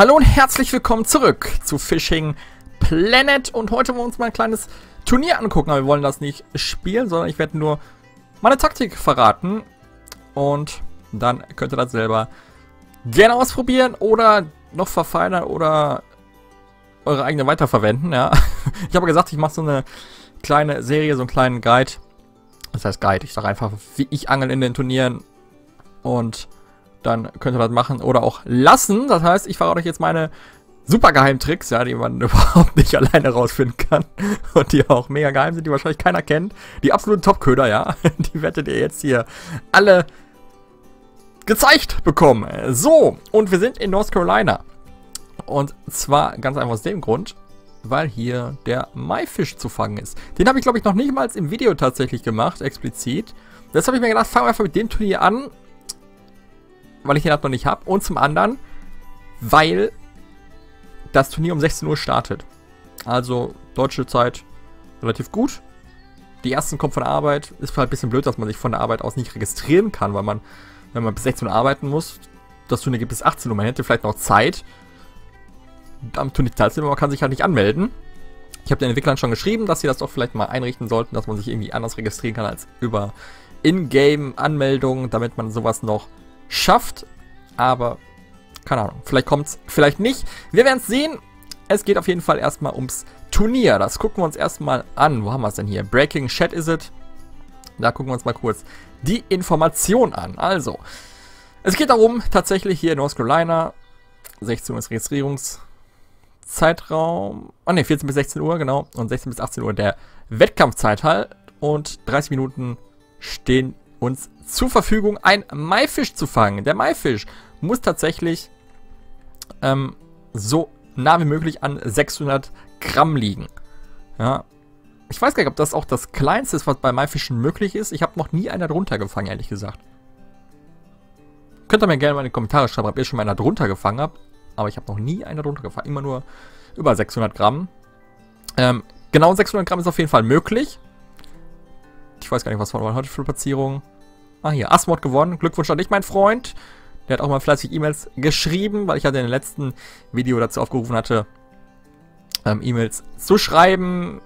Hallo und herzlich willkommen zurück zu Fishing Planet und heute wollen wir uns mal ein kleines Turnier angucken, aber wir wollen das nicht spielen, sondern ich werde nur meine Taktik verraten und dann könnt ihr das selber gerne ausprobieren oder noch verfeinern oder eure eigene weiterverwenden, ja. Ich habe gesagt, ich mache so eine kleine Serie, so einen kleinen Guide. Das heißt Guide, ich sage einfach, wie ich angel in den Turnieren und dann könnt ihr das machen oder auch lassen. Das heißt, ich verrate euch jetzt meine super Geheimtricks, ja, die man überhaupt nicht alleine rausfinden kann und die auch mega geheim sind, die wahrscheinlich keiner kennt. Die absoluten Top-Köder, ja, die werdet ihr jetzt hier alle gezeigt bekommen. So, und wir sind in North Carolina. Und zwar ganz einfach aus dem Grund, weil hier der Maifisch zu fangen ist. Den habe ich, glaube ich, noch nicht mal im Video tatsächlich gemacht, explizit. Deshalb habe ich mir gedacht, fangen wir einfach mit dem Turnier an, weil ich den halt noch nicht habe. Und zum anderen, weil das Turnier um 16 Uhr startet. Also deutsche Zeit relativ gut. Die ersten kommen von der Arbeit. Ist halt ein bisschen blöd, dass man sich von der Arbeit aus nicht registrieren kann, weil man, wenn man bis 16 Uhr arbeiten muss, das Turnier gibt bis 18 Uhr. Man hätte vielleicht noch Zeit, am Turnier teilzunehmen, aber man kann sich halt nicht anmelden. Ich habe den Entwicklern schon geschrieben, dass sie das doch vielleicht mal einrichten sollten, dass man sich irgendwie anders registrieren kann als über Ingame-Anmeldungen, damit man sowas noch schafft. Aber keine Ahnung, vielleicht kommt es, vielleicht nicht. Wir werden es sehen. Es geht auf jeden Fall erstmal ums Turnier. Das gucken wir uns erstmal an. Wo haben wir es denn hier? Breaking Chat is it. Da gucken wir uns mal kurz die Information an. Also, es geht darum, tatsächlich hier in North Carolina, 16 Uhr ist Registrierungszeitraum, oh ne, 14 bis 16 Uhr, genau, und 16 bis 18 Uhr der Wettkampfzeit halt und 30 Minuten stehen uns zur Verfügung, ein Maifisch zu fangen. Der Maifisch muss tatsächlich ähm, so nah wie möglich an 600 Gramm liegen. Ja. Ich weiß gar nicht, ob das auch das Kleinste ist, was bei Maifischen möglich ist. Ich habe noch nie einer drunter gefangen, ehrlich gesagt. Könnt ihr mir gerne mal in die Kommentare schreiben, ob ihr schon mal einer drunter gefangen habt. Aber ich habe noch nie einer drunter gefangen. Immer nur über 600 Gramm. Ähm, genau 600 Gramm ist auf jeden Fall möglich. Ich weiß gar nicht, was war heute für Platzierung. Ah, hier, Asmod gewonnen. Glückwunsch an dich, mein Freund. Der hat auch mal fleißig E-Mails geschrieben, weil ich ja in dem letzten Video dazu aufgerufen hatte, ähm, E-Mails zu schreiben,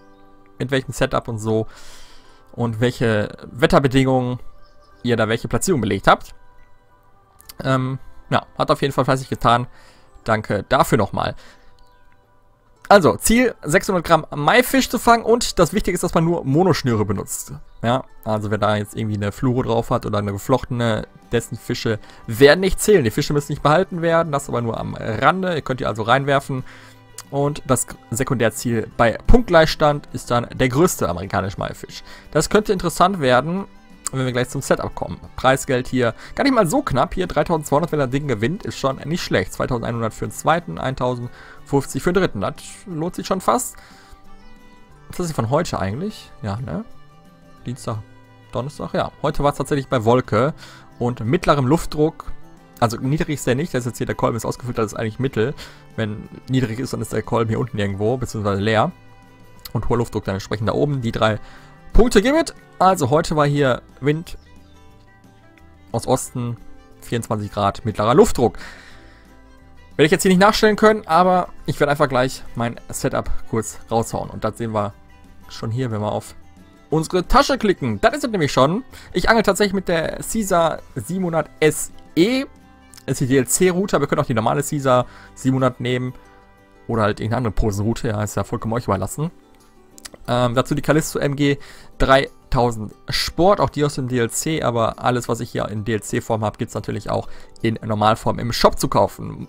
mit welchem Setup und so und welche Wetterbedingungen ihr da welche Platzierung belegt habt. Ähm, ja, hat auf jeden Fall fleißig getan. Danke dafür nochmal. Also, Ziel 600 Gramm Maifisch zu fangen und das Wichtige ist, dass man nur Monoschnüre benutzt. Ja, also wer da jetzt irgendwie eine Fluro drauf hat oder eine geflochtene, dessen Fische werden nicht zählen. Die Fische müssen nicht behalten werden, das aber nur am Rande. Ihr könnt die also reinwerfen. Und das Sekundärziel bei Punktgleichstand ist dann der größte amerikanische Maifisch. Das könnte interessant werden, wenn wir gleich zum Setup kommen. Preisgeld hier gar nicht mal so knapp. Hier 3200, wenn er Ding gewinnt, ist schon nicht schlecht. 2100 für den zweiten, 1050 für den dritten. Das lohnt sich schon fast. Was ist das von heute eigentlich? Ja, ne? Dienstag, Donnerstag, ja. Heute war es tatsächlich bei Wolke und mittlerem Luftdruck. Also niedrig ist der nicht, das ist jetzt hier der Kolben ist ausgefüllt, das ist eigentlich mittel. Wenn niedrig ist, dann ist der Kolben hier unten irgendwo, beziehungsweise leer. Und hoher Luftdruck dann entsprechend da oben. Die drei Punkte gibt Also heute war hier Wind aus Osten, 24 Grad, mittlerer Luftdruck. Werde ich jetzt hier nicht nachstellen können, aber ich werde einfach gleich mein Setup kurz raushauen. Und das sehen wir schon hier, wenn wir auf unsere Tasche klicken. Das ist es nämlich schon. Ich angel tatsächlich mit der Caesar 700 SE. Das ist die DLC-Route, aber wir können auch die normale Caesar 700 nehmen. Oder halt irgendeine andere Posenroute, ja, ist ja vollkommen euch überlassen. Ähm, dazu die Callisto MG 3000 Sport, auch die aus dem DLC, aber alles, was ich hier in DLC-Form habe, gibt es natürlich auch in Normalform im Shop zu kaufen.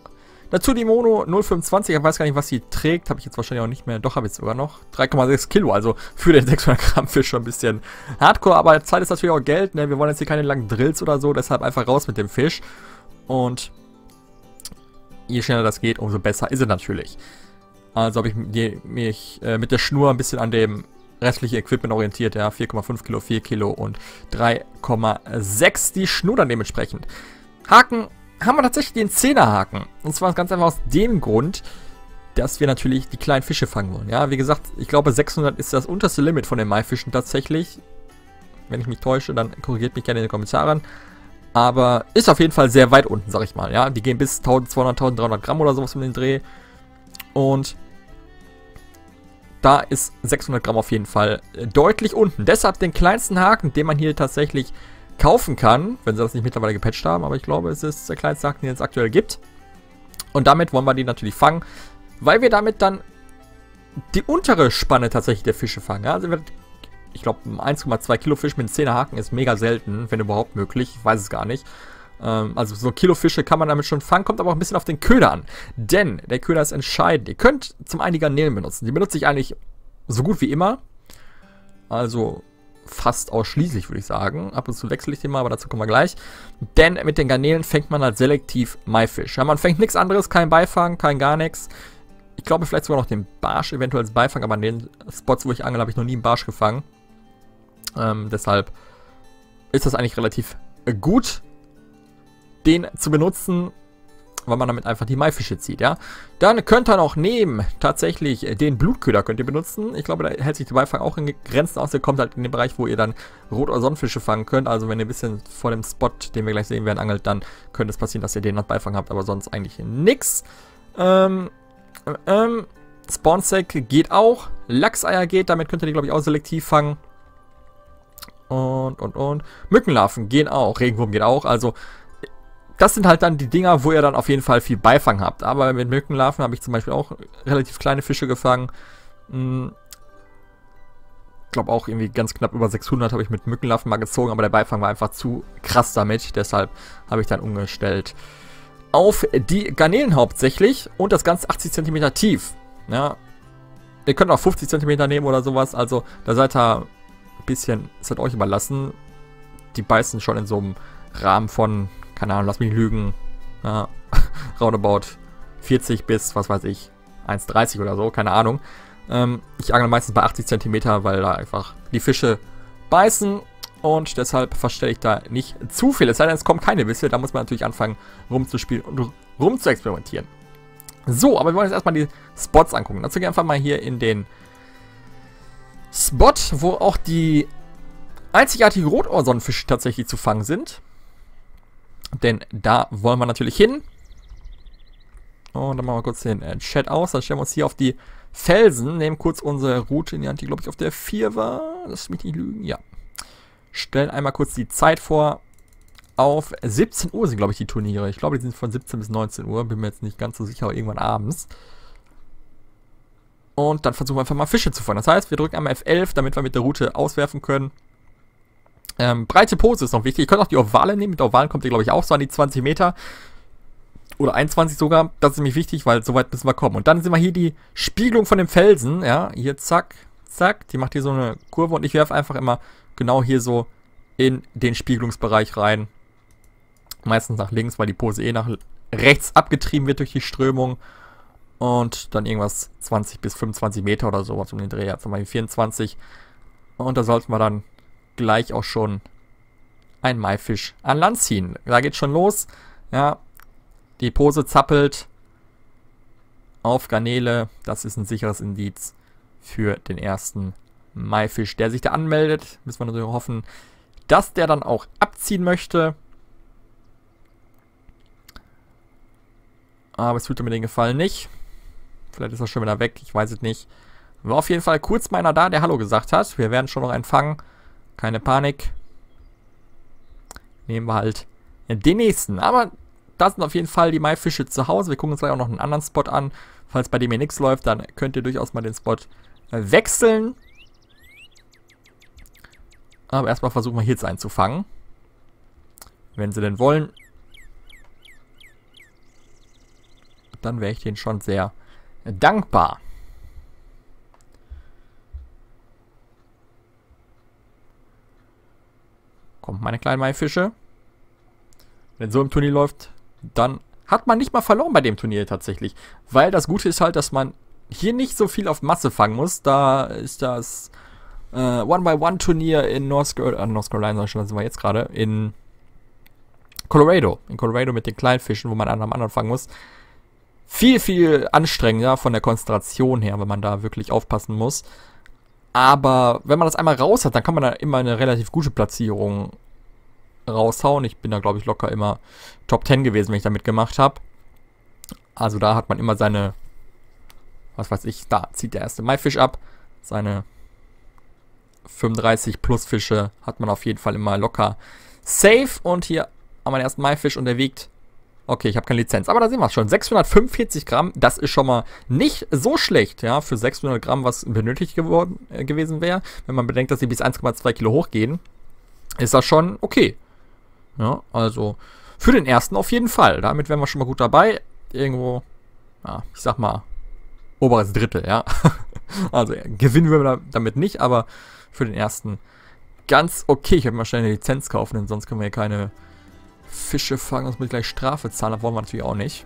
Dazu die Mono 025, ich weiß gar nicht, was sie trägt, habe ich jetzt wahrscheinlich auch nicht mehr, doch habe ich sogar noch. 3,6 Kilo, also für den 600 Gramm Fisch schon ein bisschen Hardcore, aber Zeit ist natürlich auch Geld, ne? wir wollen jetzt hier keine langen Drills oder so, deshalb einfach raus mit dem Fisch. Und je schneller das geht, umso besser ist es natürlich. Also habe ich mich äh, mit der Schnur ein bisschen an dem restlichen Equipment orientiert. Ja, 4,5 Kilo, 4 Kilo und 3,6 die Schnur dann dementsprechend. Haken haben wir tatsächlich den 10er Haken. Und zwar ganz einfach aus dem Grund, dass wir natürlich die kleinen Fische fangen wollen. Ja, wie gesagt, ich glaube 600 ist das unterste Limit von den Maifischen tatsächlich. Wenn ich mich täusche, dann korrigiert mich gerne in den Kommentaren. Aber ist auf jeden Fall sehr weit unten, sag ich mal. Ja, die gehen bis 1200, 1300 Gramm oder sowas um den Dreh. Und da ist 600 Gramm auf jeden Fall äh, deutlich unten. Deshalb den kleinsten Haken, den man hier tatsächlich kaufen kann, wenn sie das nicht mittlerweile gepatcht haben, aber ich glaube, es ist der kleinste Haken, den es aktuell gibt. Und damit wollen wir die natürlich fangen, weil wir damit dann die untere Spanne tatsächlich der Fische fangen. Ja, also ich glaube, 1,2 Kilo Fisch mit 10er Haken ist mega selten, wenn überhaupt möglich. Ich weiß es gar nicht. Ähm, also so Kilo Fische kann man damit schon fangen, kommt aber auch ein bisschen auf den Köder an. Denn der Köder ist entscheidend. Ihr könnt zum einen die Garnelen benutzen. Die benutze ich eigentlich so gut wie immer. Also fast ausschließlich, würde ich sagen. Ab und zu wechsle ich den mal, aber dazu kommen wir gleich. Denn mit den Garnelen fängt man halt selektiv Maifisch. Ja, man fängt nichts anderes, kein Beifang, kein gar nichts. Ich glaube vielleicht sogar noch den Barsch eventuell als Beifang, aber an den Spots, wo ich angel, habe ich noch nie einen Barsch gefangen. Ähm, deshalb ist das eigentlich relativ gut den zu benutzen, weil man damit einfach die Maifische zieht, ja. Dann könnt ihr noch nehmen, tatsächlich, den Blutköder könnt ihr benutzen. Ich glaube, da hält sich der Beifang auch in Grenzen aus. Ihr kommt halt in den Bereich, wo ihr dann Rot- oder Sonnenfische fangen könnt. Also wenn ihr ein bisschen vor dem Spot, den wir gleich sehen werden, angelt, dann könnte es passieren, dass ihr den als Beifang habt, aber sonst eigentlich nix. Ähm, ähm, Spawnsack geht auch. Lachseier geht, damit könnt ihr die, glaube ich, auch selektiv fangen. Und, und, und. Mückenlarven gehen auch. Regenwurm geht auch. Also das sind halt dann die Dinger, wo ihr dann auf jeden Fall viel Beifang habt. Aber mit Mückenlarven habe ich zum Beispiel auch relativ kleine Fische gefangen. Hm. Ich glaube auch irgendwie ganz knapp über 600 habe ich mit Mückenlarven mal gezogen, aber der Beifang war einfach zu krass damit. Deshalb habe ich dann umgestellt auf die Garnelen hauptsächlich und das Ganze 80 cm tief. Ja, ihr könnt auch 50 cm nehmen oder sowas, also da seid ihr ein bisschen, ist halt euch überlassen. Die beißen schon in so einem Rahmen von keine Ahnung, lass mich lügen, ja, roundabout 40 bis, was weiß ich, 1,30 oder so, keine Ahnung. Ähm, ich angle meistens bei 80 cm, weil da einfach die Fische beißen und deshalb verstelle ich da nicht zu viel. Es sei denn, es kommen keine Wisse, da muss man natürlich anfangen rumzuspielen und rum zu experimentieren. So, aber wir wollen jetzt erstmal die Spots angucken. Dazu gehen wir einfach mal hier in den Spot, wo auch die einzigartigen Rotohrsonnenfische tatsächlich zu fangen sind. Denn da wollen wir natürlich hin. Und dann machen wir kurz den äh, Chat aus. Dann stellen wir uns hier auf die Felsen. Nehmen kurz unsere Route in die Hand, die glaube ich auf der 4 war. Lass mich nicht lügen. Ja. Stellen einmal kurz die Zeit vor. Auf 17 Uhr sind, glaube ich, die Turniere. Ich glaube, die sind von 17 bis 19 Uhr. Bin mir jetzt nicht ganz so sicher, aber irgendwann abends. Und dann versuchen wir einfach mal Fische zu fangen. Das heißt, wir drücken einmal F11, damit wir mit der Route auswerfen können. Ähm, breite Pose ist noch wichtig. Ihr könnt auch die Ovale nehmen. Mit Ovalen kommt ihr, glaube ich, auch so an die 20 Meter. Oder 21 sogar. Das ist nämlich wichtig, weil so weit müssen wir kommen. Und dann sind wir hier die Spiegelung von dem Felsen. Ja, hier zack, zack. Die macht hier so eine Kurve und ich werfe einfach immer genau hier so in den Spiegelungsbereich rein. Meistens nach links, weil die Pose eh nach rechts abgetrieben wird durch die Strömung. Und dann irgendwas 20 bis 25 Meter oder sowas um den Dreh. Jetzt haben wir 24. Und da sollten wir dann gleich auch schon ein Maifisch an Land ziehen. Da geht schon los. Ja, die Pose zappelt auf Garnele. Das ist ein sicheres Indiz für den ersten Maifisch, der sich da anmeldet. Müssen wir natürlich hoffen, dass der dann auch abziehen möchte. Aber es tut mir den Gefallen nicht. Vielleicht ist er schon wieder weg, ich weiß es nicht. War auf jeden Fall kurz meiner da, der Hallo gesagt hat. Wir werden schon noch einen fangen. Keine Panik. Nehmen wir halt den nächsten. Aber das sind auf jeden Fall die Maifische zu Hause. Wir gucken uns gleich auch noch einen anderen Spot an. Falls bei dem hier nichts läuft, dann könnt ihr durchaus mal den Spot äh, wechseln. Aber erstmal versuchen wir hier jetzt einzufangen. Wenn sie denn wollen. Dann wäre ich denen schon sehr dankbar. Kommt meine kleinen Maifische. Wenn so im Turnier läuft, dann hat man nicht mal verloren bei dem Turnier tatsächlich. Weil das Gute ist halt, dass man hier nicht so viel auf Masse fangen muss. Da ist das äh, One-by-One-Turnier in North, äh, North Carolina, da sind wir jetzt gerade, in Colorado. In Colorado mit den kleinen Fischen, wo man einen am anderen fangen muss. Viel, viel anstrengender von der Konzentration her, wenn man da wirklich aufpassen muss. Aber wenn man das einmal raus hat, dann kann man da immer eine relativ gute Platzierung raushauen. Ich bin da, glaube ich, locker immer Top 10 gewesen, wenn ich damit gemacht habe. Also da hat man immer seine, was weiß ich, da zieht der erste Maifisch ab. Seine 35 plus Fische hat man auf jeden Fall immer locker safe. Und hier haben wir den ersten Maifisch und der wiegt Okay, ich habe keine Lizenz. Aber da sehen wir es schon. 645 Gramm, das ist schon mal nicht so schlecht, ja, für 600 Gramm, was benötigt geworden, äh, gewesen wäre. Wenn man bedenkt, dass sie bis 1,2 Kilo hochgehen, ist das schon okay. Ja, also für den ersten auf jeden Fall. Damit wären wir schon mal gut dabei. Irgendwo, ja, ich sag mal, oberes Drittel, ja. also gewinnen wir damit nicht, aber für den ersten ganz okay. Ich werde mal schnell eine Lizenz kaufen, denn sonst können wir hier keine Fische fangen, sonst muss ich gleich Strafe zahlen. Das wollen wir natürlich auch nicht.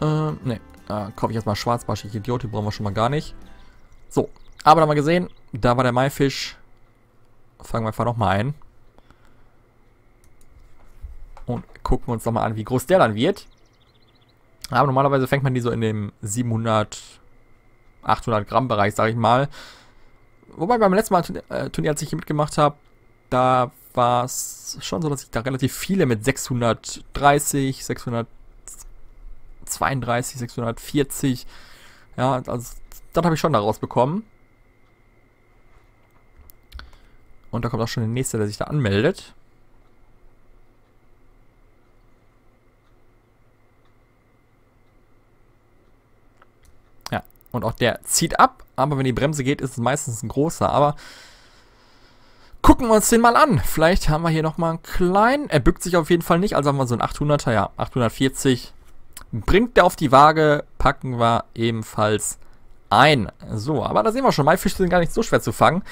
Ähm, ne. Da kaufe ich erstmal schwarzbarschig Idiot, die brauchen wir schon mal gar nicht. So, aber da mal gesehen, da war der Maifisch. Fangen wir einfach nochmal ein. Und gucken uns nochmal an, wie groß der dann wird. Aber normalerweise fängt man die so in dem 700, 800 Gramm Bereich, sage ich mal. Wobei beim letzten Mal äh, Turnier, als ich hier mitgemacht habe, da war es schon so, dass ich da relativ viele mit 630, 632, 640, ja, also das habe ich schon daraus bekommen. Und da kommt auch schon der nächste, der sich da anmeldet. Ja, und auch der zieht ab, aber wenn die Bremse geht, ist es meistens ein großer. Aber Gucken wir uns den mal an. Vielleicht haben wir hier nochmal einen kleinen. Er bückt sich auf jeden Fall nicht. Also haben wir so einen 800er, ja, 840. Bringt der auf die Waage, packen wir ebenfalls ein. So, aber da sehen wir schon, Maifische sind gar nicht so schwer zu fangen.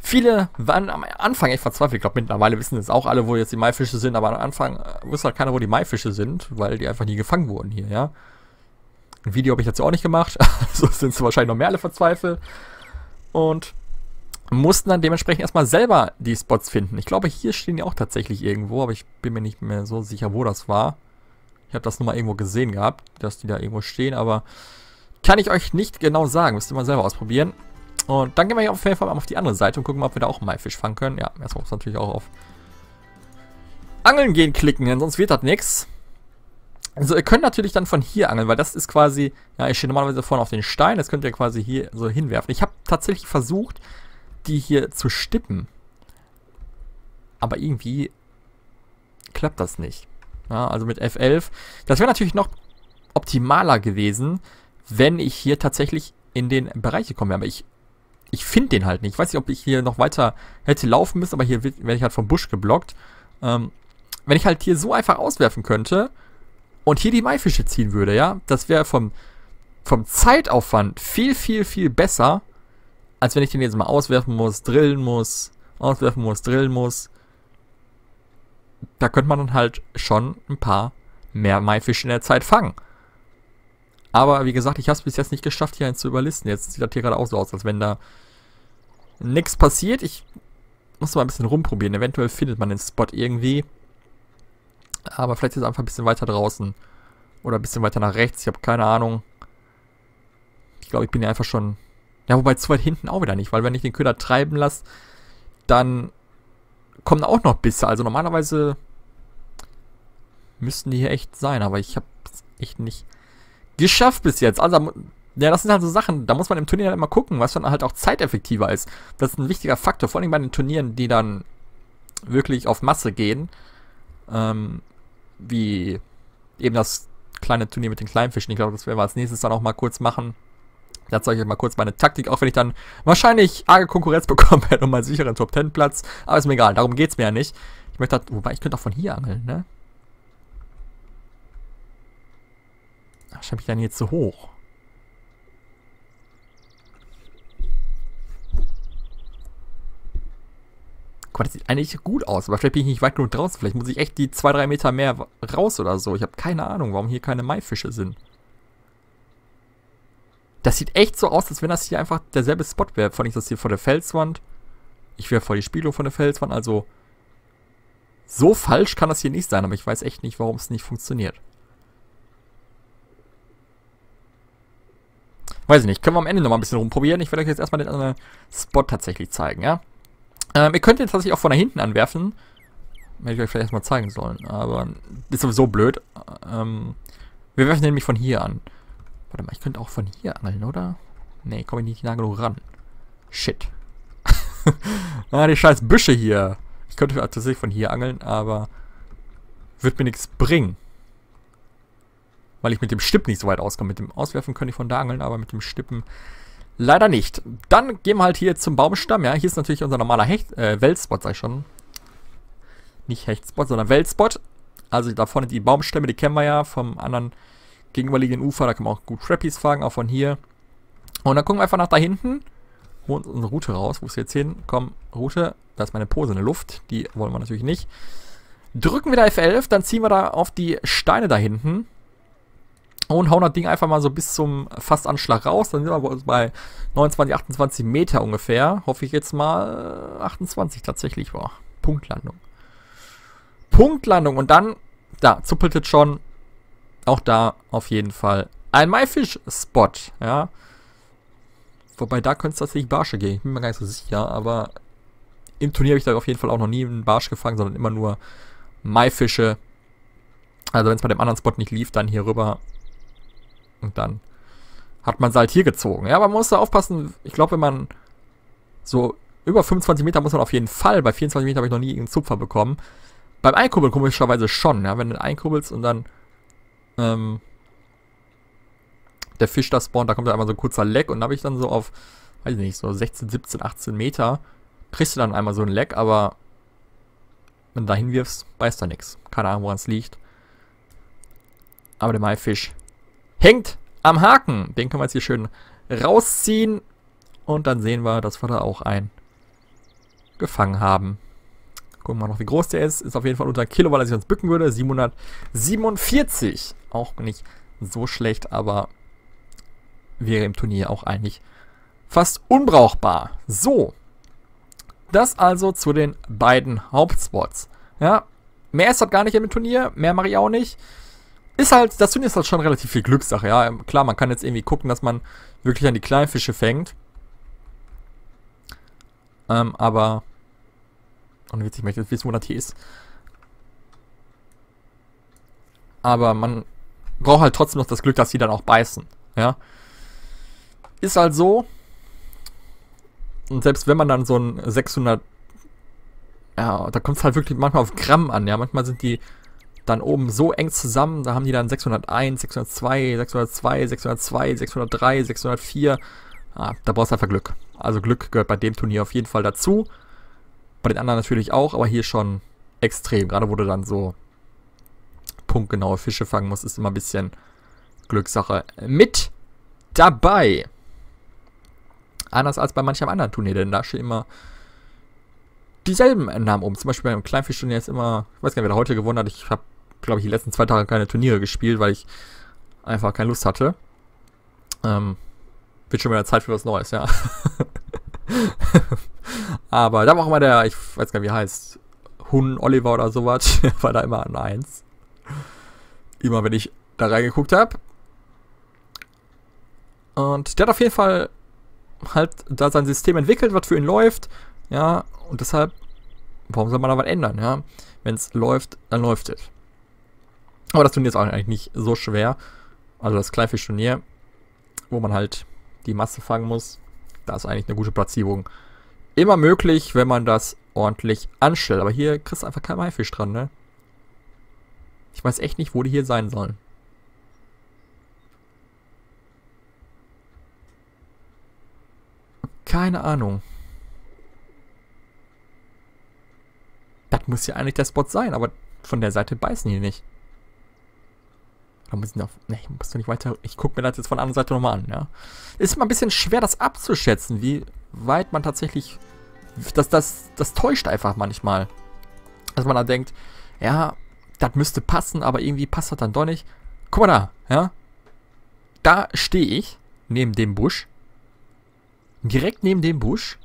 Viele waren am Anfang echt verzweifelt. Ich glaube, mittlerweile wissen jetzt auch alle, wo jetzt die Maifische sind, aber am Anfang äh, wusste halt keiner, wo die Maifische sind, weil die einfach nie gefangen wurden hier, ja. Ein Video habe ich dazu auch nicht gemacht, also sind es wahrscheinlich noch mehr alle verzweifelt. Und mussten dann dementsprechend erstmal selber die Spots finden. Ich glaube, hier stehen die auch tatsächlich irgendwo, aber ich bin mir nicht mehr so sicher, wo das war. Ich habe das nur mal irgendwo gesehen gehabt, dass die da irgendwo stehen, aber kann ich euch nicht genau sagen. Müsst ihr mal selber ausprobieren. Und dann gehen wir hier auf jeden Fall mal auf die andere Seite und gucken mal, ob wir da auch einen Maifisch fangen können. Ja, erstmal muss natürlich auch auf Angeln gehen klicken, denn sonst wird das nichts. Also ihr könnt natürlich dann von hier angeln, weil das ist quasi, ja, ich stehe normalerweise vorne auf den Stein, das könnt ihr quasi hier so hinwerfen. Ich habe tatsächlich versucht, die hier zu stippen. Aber irgendwie klappt das nicht. Ja, also mit F11. Das wäre natürlich noch optimaler gewesen, wenn ich hier tatsächlich in den Bereich gekommen wäre. Aber ich, ich finde den halt nicht. Ich weiß nicht, ob ich hier noch weiter hätte laufen müssen, aber hier werde ich halt vom Busch geblockt. Ähm, wenn ich halt hier so einfach auswerfen könnte und hier die Maifische ziehen würde, ja, das wäre vom, vom Zeitaufwand viel, viel, viel besser, als wenn ich den jetzt mal auswerfen muss, drillen muss, auswerfen muss, drillen muss. Da könnte man dann halt schon ein paar mehr Maifische in der Zeit fangen. Aber wie gesagt, ich habe es bis jetzt nicht geschafft, hier einen zu überlisten. Jetzt sieht das hier gerade auch so aus, als wenn da nichts passiert. Ich muss mal ein bisschen rumprobieren. Eventuell findet man den Spot irgendwie. Aber vielleicht ist es einfach ein bisschen weiter draußen. Oder ein bisschen weiter nach rechts. Ich habe keine Ahnung. Ich glaube, ich bin ja einfach schon ja, wobei zu weit hinten auch wieder nicht, weil wenn ich den Köder treiben lasse, dann kommen auch noch Bisse. Also normalerweise müssten die hier echt sein, aber ich habe echt nicht geschafft bis jetzt. Also, ja, das sind halt so Sachen, da muss man im Turnier halt immer gucken, was dann halt auch zeiteffektiver ist. Das ist ein wichtiger Faktor, vor allem bei den Turnieren, die dann wirklich auf Masse gehen. Ähm, wie eben das kleine Turnier mit den Kleinfischen. Ich glaube, das werden wir als nächstes dann auch mal kurz machen. Da zeige ich euch mal kurz meine Taktik, auch wenn ich dann wahrscheinlich arge Konkurrenz bekommen werde um meinen sicheren Top 10 Platz. Aber ist mir egal, darum geht es mir ja nicht. Ich möchte, halt, wobei ich könnte auch von hier angeln, ne? Ach, schreibe ich dann jetzt so hoch? Guck mal, das sieht eigentlich gut aus, aber vielleicht bin ich nicht weit genug draußen. Vielleicht muss ich echt die 2-3 Meter mehr raus oder so. Ich habe keine Ahnung, warum hier keine Maifische sind. Das sieht echt so aus, als wenn das hier einfach derselbe Spot wäre. Vor allem das hier vor der Felswand. Ich wäre vor die Spiegelung von der Felswand. Also so falsch kann das hier nicht sein. Aber ich weiß echt nicht, warum es nicht funktioniert. Weiß ich nicht. Können wir am Ende nochmal ein bisschen rumprobieren. Ich werde euch jetzt erstmal den anderen Spot tatsächlich zeigen, ja. Ähm, ihr könnt jetzt tatsächlich auch von da hinten anwerfen. Hätte ich euch vielleicht erstmal zeigen sollen. Aber ist sowieso blöd. Ähm, wir werfen nämlich von hier an. Warte mal, ich könnte auch von hier angeln, oder? Nee, komme ich nicht nah genug ran. Shit. ah, die scheiß Büsche hier. Ich könnte tatsächlich von hier angeln, aber wird mir nichts bringen. Weil ich mit dem Stipp nicht so weit auskomme. Mit dem Auswerfen könnte ich von da angeln, aber mit dem Stippen leider nicht. Dann gehen wir halt hier zum Baumstamm. Ja, hier ist natürlich unser normaler Hecht, äh, Weltspot, sag ich schon. Nicht Hechtspot, sondern Weltspot. Also da vorne die Baumstämme, die kennen wir ja vom anderen gegenüberliegenden Ufer. Da kann man auch gut Trappies fangen, auch von hier. Und dann gucken wir einfach nach da hinten. Holen unsere Route raus. Wo ist jetzt hin? Komm, Route. Da ist meine Pose in der Luft. Die wollen wir natürlich nicht. Drücken wir da F11, dann ziehen wir da auf die Steine da hinten. Und hauen das Ding einfach mal so bis zum Fastanschlag raus. Dann sind wir bei 29, 28 Meter ungefähr. Hoffe ich jetzt mal 28 tatsächlich war. Punktlandung. Punktlandung. Und dann, da, zuppelt es schon. Auch da auf jeden Fall ein Maifisch-Spot. Ja. Wobei da könnte es tatsächlich Barsche gehen. Ich bin mir gar nicht so sicher. Aber im Turnier habe ich da auf jeden Fall auch noch nie einen Barsch gefangen, sondern immer nur Maifische. Also wenn es bei dem anderen Spot nicht lief, dann hier rüber und dann hat man es halt hier gezogen. Ja, aber man muss da aufpassen. Ich glaube, wenn man so über 25 Meter muss man auf jeden Fall. Bei 24 Meter habe ich noch nie einen Zupfer bekommen. Beim Einkurbeln komischerweise schon. Ja, wenn du einkurbelst und dann ähm, der Fisch da spawnt, da kommt dann einmal so ein kurzer Leck und da habe ich dann so auf, weiß ich nicht, so 16, 17, 18 Meter kriegst du dann einmal so ein Leck, aber wenn du da hinwirfst, beißt da nichts. Keine Ahnung, woran es liegt. Aber der Maifisch hängt am Haken. Den können wir jetzt hier schön rausziehen. Und dann sehen wir, dass wir da auch einen gefangen haben. Gucken wir mal noch, wie groß der ist. Ist auf jeden Fall unter Kilo, weil er sich uns bücken würde. 747. Auch nicht so schlecht, aber wäre im Turnier auch eigentlich fast unbrauchbar. So. Das also zu den beiden Hauptspots. Ja, mehr ist das gar nicht im Turnier. Mehr mache ich auch nicht ist halt, das Turnier ist halt schon relativ viel Glückssache, ja. Klar, man kann jetzt irgendwie gucken, dass man wirklich an die kleinen Fische fängt. Ähm, aber. Und witzig, ich möchte jetzt wissen, wo das hier ist. Aber man braucht halt trotzdem noch das Glück, dass die dann auch beißen, ja. Ist halt so. Und selbst wenn man dann so ein 600 ja, da kommt es halt wirklich manchmal auf Gramm an, ja. Manchmal sind die dann oben so eng zusammen. Da haben die dann 601, 602, 602, 602, 603, 604. Ah, da brauchst du einfach Glück. Also Glück gehört bei dem Turnier auf jeden Fall dazu. Bei den anderen natürlich auch, aber hier schon extrem. Gerade wo du dann so punktgenaue Fische fangen musst, ist immer ein bisschen Glückssache mit dabei. Anders als bei manchem anderen Turnier, denn da steht immer dieselben Namen um. Zum Beispiel beim Kleinfischturnier ist immer, ich weiß gar nicht, wer da heute gewonnen hat. Ich habe glaube ich, die letzten zwei Tage keine Turniere gespielt, weil ich einfach keine Lust hatte. Ähm, wird schon wieder Zeit für was Neues, ja. Aber da war auch immer der, ich weiß gar nicht, wie er heißt, Hun Oliver oder sowas, war da immer an 1. Immer wenn ich da reingeguckt habe. Und der hat auf jeden Fall halt da sein System entwickelt, was für ihn läuft. Ja, und deshalb, warum soll man da was ändern, ja? Wenn es läuft, dann läuft es. Aber das Turnier ist auch eigentlich nicht so schwer. Also das Kleinfisch-Turnier, wo man halt die Masse fangen muss, da ist eigentlich eine gute Platzierung immer möglich, wenn man das ordentlich anstellt. Aber hier kriegst du einfach keinen Haifisch dran, ne? Ich weiß echt nicht, wo die hier sein sollen. Keine Ahnung. Das muss ja eigentlich der Spot sein, aber von der Seite beißen die nicht. Da muss ich noch. Ne, ich muss nicht weiter. Ich gucke mir das jetzt von der anderen Seite nochmal an, ja. Ist immer ein bisschen schwer, das abzuschätzen, wie weit man tatsächlich. Das, das, das täuscht einfach manchmal. Dass man da denkt, ja, das müsste passen, aber irgendwie passt das dann doch nicht. Guck mal da, ja. Da stehe ich, neben dem Busch. Direkt neben dem Busch.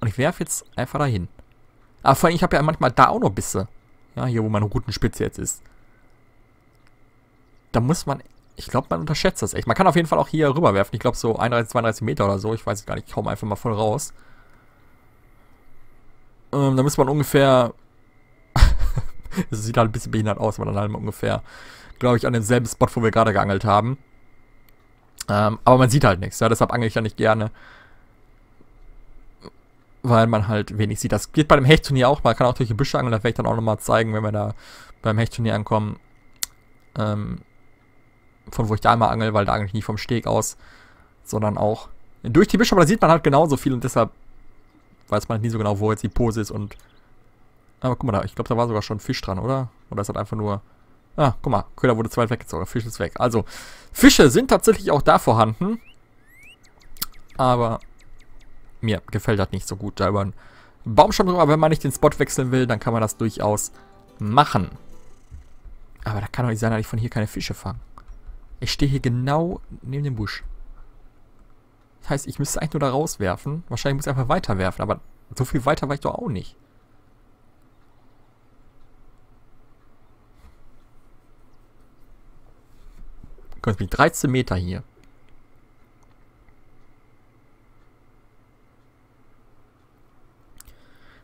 Und ich werfe jetzt einfach dahin. Aber vor allem, ich habe ja manchmal da auch noch Bisse. Ja, hier, wo meine Routenspitze jetzt ist da muss man, ich glaube, man unterschätzt das echt. Man kann auf jeden Fall auch hier rüberwerfen. Ich glaube, so 31, 32 Meter oder so. Ich weiß es gar nicht. Ich komme einfach mal voll raus. Ähm, da muss man ungefähr. Es sieht halt ein bisschen behindert aus, weil dann halt ungefähr, glaube ich, an demselben Spot, wo wir gerade geangelt haben. Ähm, aber man sieht halt nichts, ja, deshalb angel ich ja nicht gerne. Weil man halt wenig sieht. Das geht bei dem Hechtturnier auch. Man kann auch durch die Büsche angeln. Das werde ich dann auch nochmal zeigen, wenn wir da beim Hechtturnier ankommen. Ähm, von wo ich da einmal angel, weil da eigentlich nicht vom Steg aus, sondern auch durch die Büsche. Da sieht man halt genauso viel und deshalb weiß man halt nie so genau, wo jetzt die Pose ist und. Aber guck mal da, ich glaube, da war sogar schon Fisch dran, oder? Oder ist das einfach nur. Ah, guck mal, Köder wurde zu weit weggezogen, Fisch ist weg. Also, Fische sind tatsächlich auch da vorhanden. Aber mir gefällt das nicht so gut, da über einen Baumstamm drüber. Aber wenn man nicht den Spot wechseln will, dann kann man das durchaus machen. Aber da kann doch nicht sein, dass ich von hier keine Fische fange. Ich stehe hier genau neben dem Busch. Das heißt, ich müsste eigentlich nur da rauswerfen. Wahrscheinlich muss ich einfach weiterwerfen, aber so viel weiter war ich doch auch nicht. Gott, bin 13 Meter hier.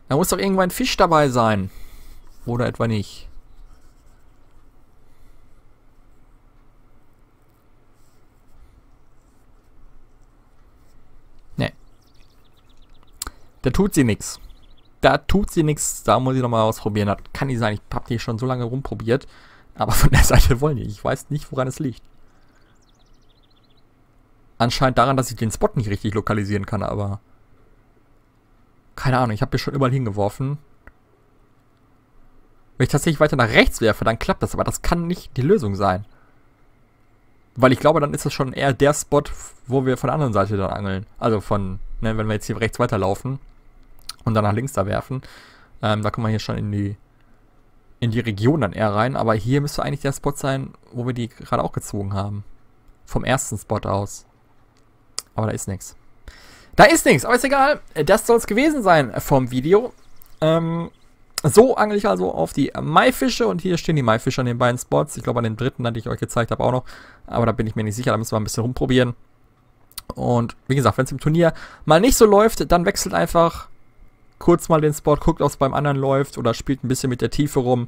Da muss doch irgendwann ein Fisch dabei sein. Oder etwa nicht. Da tut sie nichts. Da tut sie nichts. Da muss ich nochmal ausprobieren. Das kann nicht sein. Ich habe die schon so lange rumprobiert. Aber von der Seite wollen die. Ich weiß nicht, woran es liegt. Anscheinend daran, dass ich den Spot nicht richtig lokalisieren kann, aber... Keine Ahnung, ich habe hier schon überall hingeworfen. Wenn ich tatsächlich weiter nach rechts werfe, dann klappt das, aber das kann nicht die Lösung sein. Weil ich glaube, dann ist das schon eher der Spot, wo wir von der anderen Seite dann angeln. Also von, ne, wenn wir jetzt hier rechts weiterlaufen und dann nach links da werfen. Ähm, da kommen wir hier schon in die, in die Region dann eher rein. Aber hier müsste eigentlich der Spot sein, wo wir die gerade auch gezogen haben. Vom ersten Spot aus. Aber da ist nichts. Da ist nichts, aber ist egal. Das soll es gewesen sein vom Video. Ähm, so angel ich also auf die Maifische und hier stehen die Maifische an den beiden Spots. Ich glaube an den dritten, den ich euch gezeigt habe, auch noch. Aber da bin ich mir nicht sicher, da müssen wir ein bisschen rumprobieren. Und wie gesagt, wenn es im Turnier mal nicht so läuft, dann wechselt einfach kurz mal den Spot, guckt, ob es beim anderen läuft oder spielt ein bisschen mit der Tiefe rum.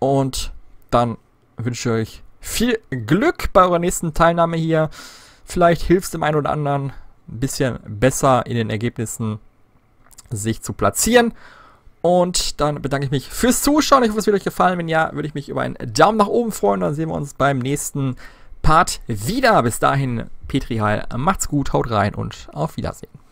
Und dann wünsche ich euch viel Glück bei eurer nächsten Teilnahme hier. Vielleicht hilft es dem einen oder anderen ein bisschen besser in den Ergebnissen sich zu platzieren. Und dann bedanke ich mich fürs Zuschauen. Ich hoffe, es wird euch gefallen. Wenn ja, würde ich mich über einen Daumen nach oben freuen. Dann sehen wir uns beim nächsten Part wieder. Bis dahin, Petri Heil. Macht's gut, haut rein und auf Wiedersehen.